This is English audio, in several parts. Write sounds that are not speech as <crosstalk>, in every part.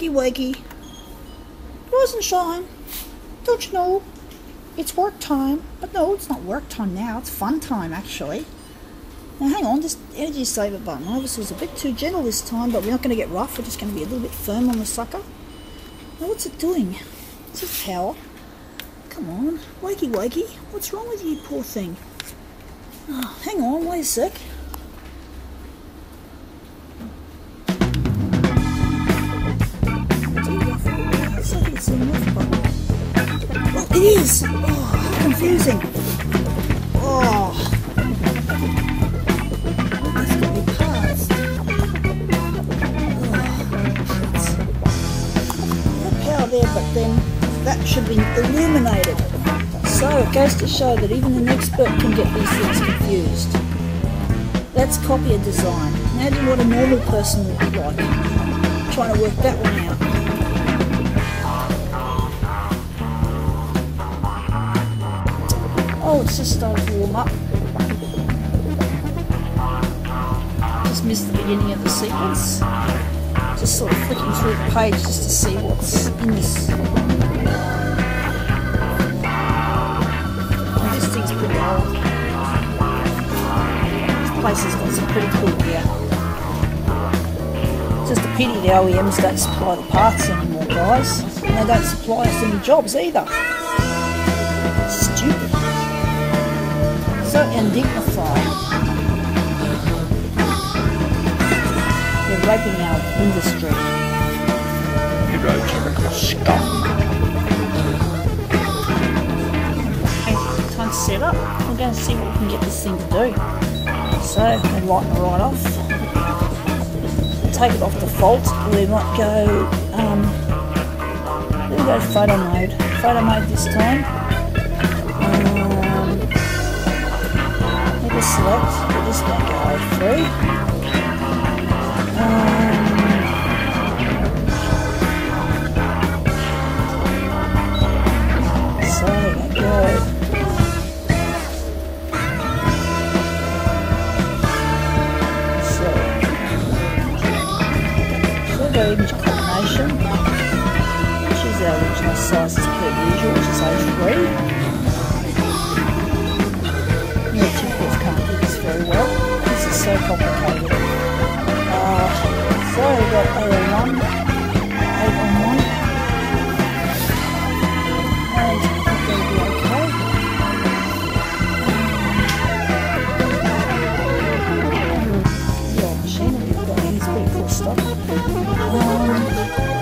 Wakey, wakey. Rise and shine. Don't you know? It's work time. But no, it's not work time now. It's fun time, actually. Now, hang on. This energy saver button. Obviously, was a bit too gentle this time, but we're not going to get rough. We're just going to be a little bit firm on the sucker. Now, what's it doing? Is this power? Come on. Wakey, wakey. What's wrong with you, poor thing? Oh, hang on. Wait a sec. It is! Oh, confusing. Oh. Got me past. Oh, power there, but then that should be illuminated. So it goes to show that even an expert can get these things confused. Let's copy a design. Imagine what a normal person would be like, trying to work that one out. Oh, it's just to warm up. Just missed the beginning of the sequence. Just sort of flicking through the page just to see what's in this. And this thing's pretty old. This place has got some pretty cool gear. Just a pity the OEMs don't supply the parts anymore, guys. And they don't supply us any jobs either. Undignified. They're raping our industry. Neurotypical scum. Okay, time to set up. We're going to see what we can get this thing to do. So, we'll lighten it right off. Take it off default. We might go, um, we'll go photo mode. Photo mode this time. Make select. We're just to go through. Um, so, we. So, size per usual, which is A3. Complicated. Uh, so we've got A01, and I think be okay. the old machine we've got pretty cool stuff. Um,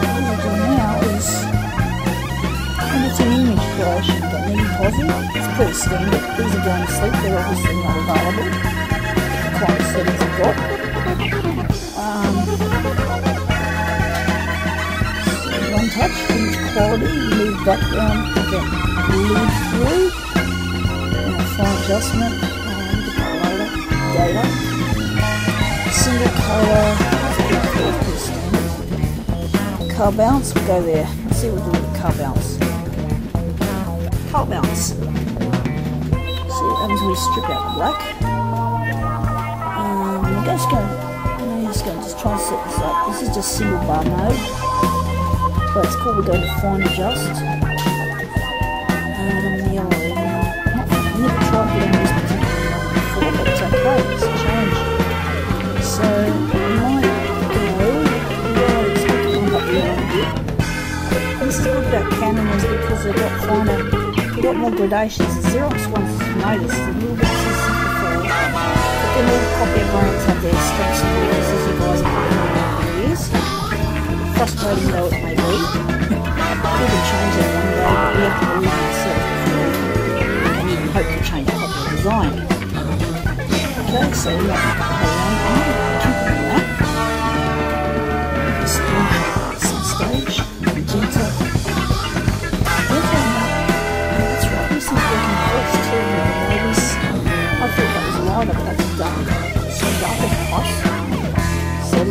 what we'll do now is, and it's an image creation, got mini posi. It's pretty standard. These are going to sleep, they're obviously not available. The settings I've got. Um, so one touch, image quality, move background, again, bleed through. And fine adjustment, at that later, data single colour car bounce we'll go there. Let's see what we do with the car bounce. Car bounce. See what happens when we strip out the black I'm just going I'm just going to just try and set this up. This is just single bar mode. But it's cool We're going to fine adjust and the yellow I've never tried getting this particular one before but uh, it's okay it's a change so I might go where it's looking up there. This is good about Canon is because they've got finer, they've got more gradations. The Xerox ones noticed a little bit and weaknesses you guys have been doing over the years. Frustrating though it may be. we can change that one day, but have to hope to change popular design. Okay, so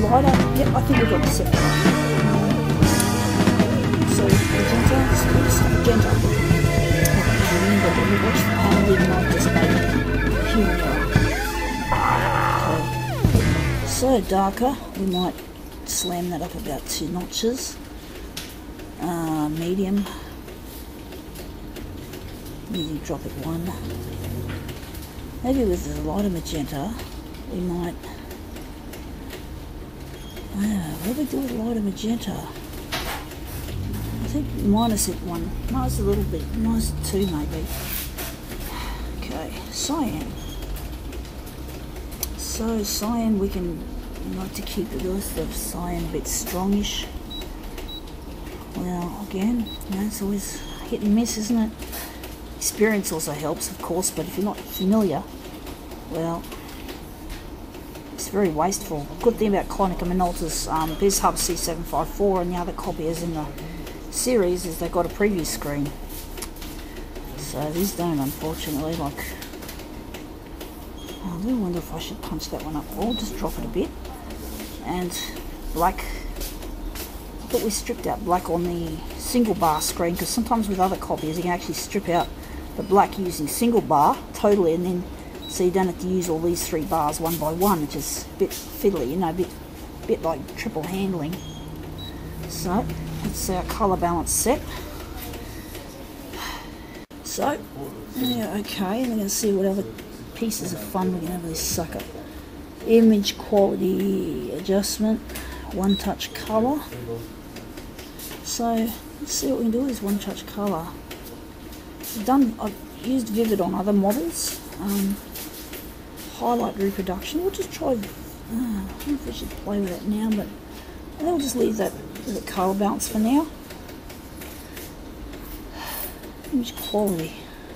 Yep, I think we've got the second one. So magenta. Remember watch the even I've just so darker, we might slam that up about two notches. uh, medium. Medium drop it one. Maybe with a lighter magenta, we might. Ah, what do we do with lighter magenta? I think minus it one, minus a little bit, minus two maybe. Okay, cyan. So cyan, we can like to keep the earth of cyan a bit strongish. Well, again, you know, it's always hit and miss, isn't it? Experience also helps, of course, but if you're not familiar, well, it's very wasteful. Good thing about Konica Minolta's um, BizHub C754 and the other copiers in the series is they've got a preview screen. So these don't, unfortunately. Like, I do wonder if I should punch that one up or just drop it a bit. And black. I thought we stripped out black on the single bar screen because sometimes with other copiers you can actually strip out the black using single bar totally and then so you don't have to use all these three bars one by one which is a bit fiddly you know a bit bit like triple handling so it's our colour balance set. So, yeah, okay, and we're going to see what other pieces of fun we can have with this sucker. Image quality adjustment, one touch colour. So, let's see what we can do with this one touch colour. I've done, I've used Vivid on other models. Um, highlight reproduction, we'll just try, uh, I don't know if we should play with it now, but I think we'll just leave that the colour balance for now. Image quality.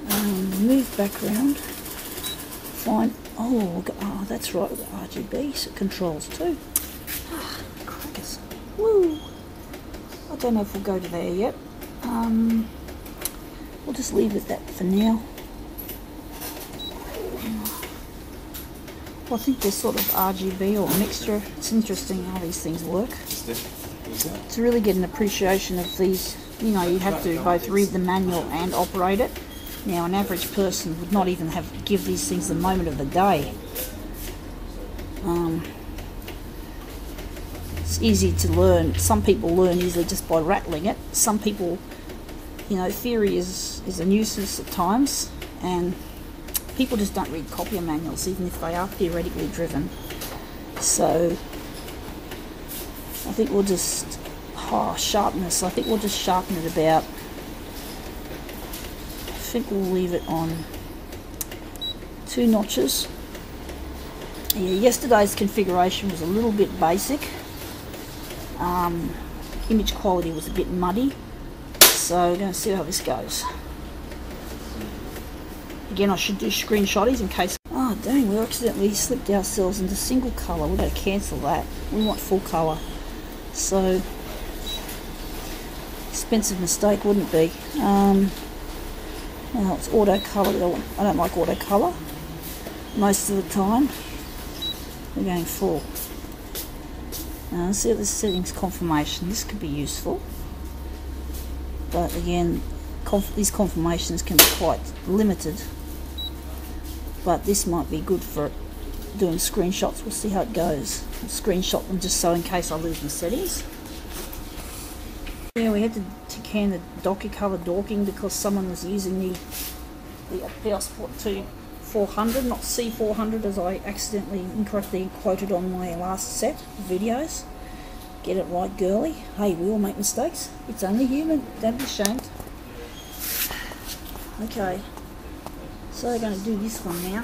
Um, move back around. Fine. Oh, oh, that's right with RGB so controls too. Ah, crackers. Woo! I don't know if we'll go to there yet. Um, we'll just leave it that for now. I think they're sort of RGB or mixture. It's interesting how these things work to really get an appreciation of these, you know, you have to both read the manual and operate it. Now, an average person would not even have give these things the moment of the day. Um, it's easy to learn. Some people learn easily just by rattling it. Some people, you know, theory is, is a nuisance at times, and people just don't read copier manuals, even if they are theoretically driven. So I think we'll just, oh, sharpness, I think we'll just sharpen it about, I think we'll leave it on two notches. Yeah, yesterday's configuration was a little bit basic. Um, image quality was a bit muddy. So we're going to see how this goes. Again, I should do screenshotties in case... Oh, dang, we accidentally slipped ourselves into single colour. We've got to cancel that. We want full colour. So, expensive mistake, wouldn't be. Um, now it's auto colour. I don't like auto colour most of the time. We're going full. Now let's see if this settings confirmation. This could be useful. But again, conf these confirmations can be quite limited. But this might be good for doing screenshots. We'll see how it goes. I'll screenshot them just so in case I lose my settings. Yeah, we had to, to can the Docker color dorking because someone was using the the PowerSpot 2 400, not C400 as I accidentally incorrectly quoted on my last set of videos. Get it right, girly. Hey, we all make mistakes. It's only human. Don't be ashamed. Okay, so we're going to do this one now.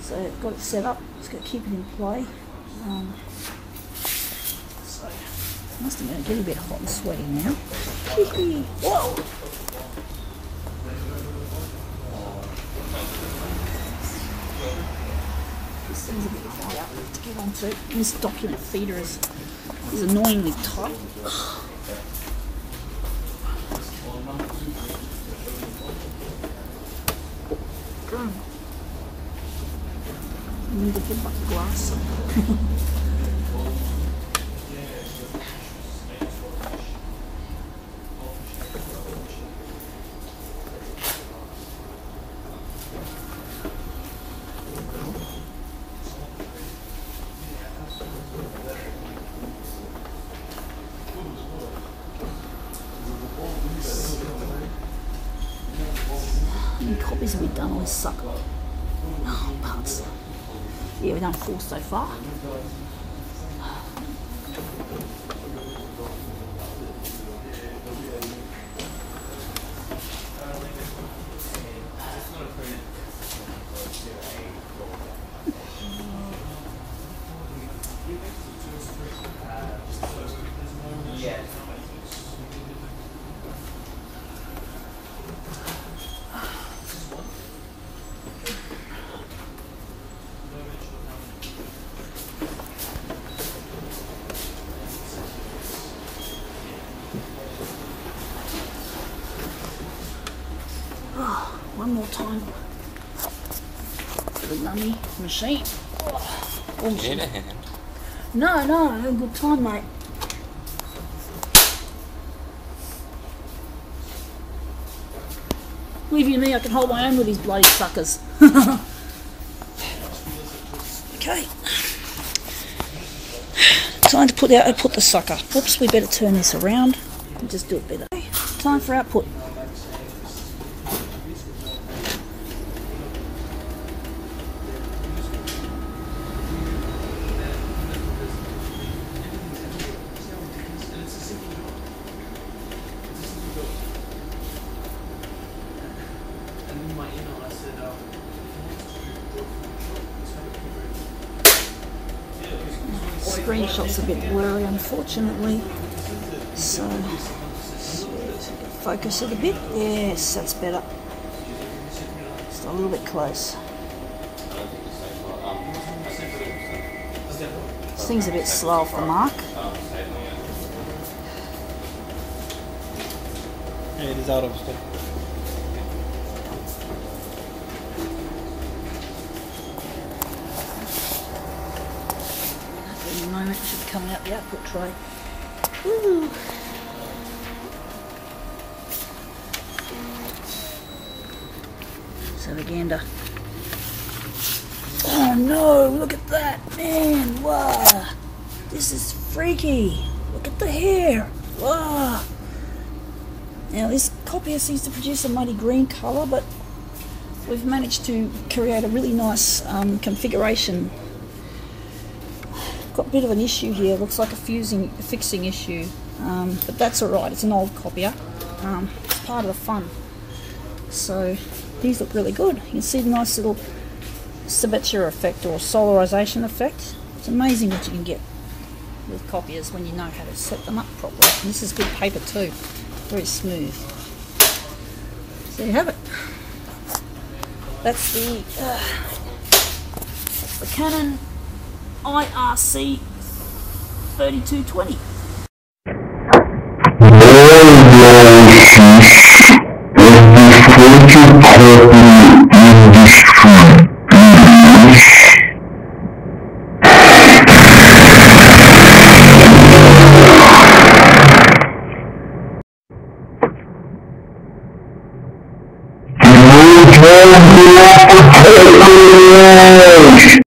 So I've got it set up, just got to keep it in play. Um, so must have been getting a bit hot and sweaty now. <laughs> Whoa! This thing's a bit harder to get onto. This document feeder is, is annoyingly tight. linda, que baguaça. Mikrob ist mit da noch Sack. Done four so far. One more time. The nummy machine. Oh, oh, a hand. no, no, I had a good time, mate. Leave you me, I can hold my own with these bloody suckers. <laughs> okay. Time to put out put the sucker. Oops, we better turn this around and just do it better. Time for output. Screenshot's a bit blurry, unfortunately. So, focus it a bit. Yes, that's better. Just a little bit close. This thing's a bit slow off the mark. it is out of stock. Any moment it should be coming out the output tray. Woo. So the gander. Oh no, look at that, man, wow. This is freaky. Look at the hair. Wow. Now this copier seems to produce a muddy green colour, but we've managed to create a really nice um, configuration got a bit of an issue here. Looks like a fusing, a fixing issue, um, but that's all right. It's an old copier. Um, it's part of the fun. So these look really good. You can see the nice little Sabattier effect or solarization effect. It's amazing what you can get with copiers when you know how to set them up properly. And this is good paper too, very smooth. So you have it. That's the uh, that's the Canon IRC 3220.